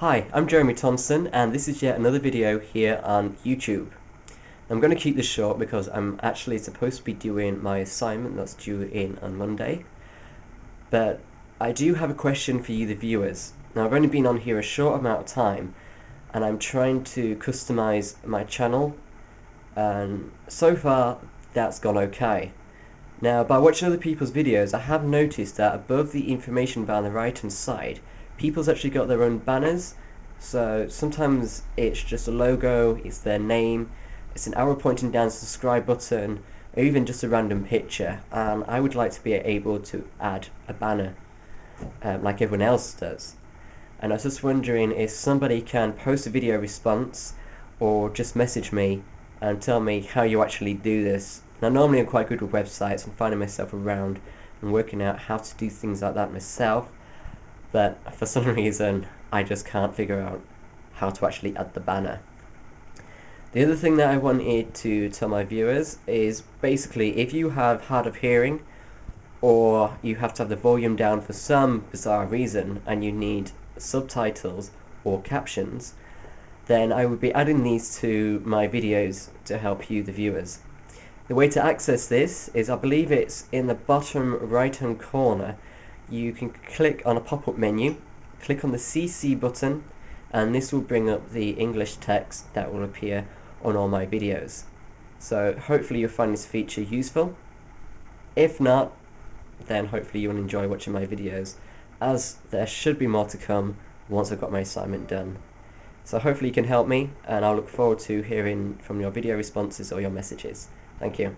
Hi, I'm Jeremy Thompson and this is yet another video here on YouTube. I'm going to keep this short because I'm actually supposed to be doing my assignment that's due in on Monday. But I do have a question for you the viewers. Now I've only been on here a short amount of time and I'm trying to customize my channel and so far that's gone okay. Now by watching other people's videos I have noticed that above the information bar on the right hand side people's actually got their own banners so sometimes it's just a logo, it's their name, it's an arrow pointing down subscribe button or even just a random picture and I would like to be able to add a banner um, like everyone else does and I was just wondering if somebody can post a video response or just message me and tell me how you actually do this. Now normally I'm quite good with websites and finding myself around and working out how to do things like that myself but for some reason I just can't figure out how to actually add the banner. The other thing that I wanted to tell my viewers is basically if you have hard of hearing or you have to have the volume down for some bizarre reason and you need subtitles or captions then I would be adding these to my videos to help you the viewers. The way to access this is I believe it's in the bottom right hand corner you can click on a pop-up menu, click on the CC button, and this will bring up the English text that will appear on all my videos. So hopefully you'll find this feature useful. If not, then hopefully you'll enjoy watching my videos, as there should be more to come once I've got my assignment done. So hopefully you can help me, and I'll look forward to hearing from your video responses or your messages. Thank you.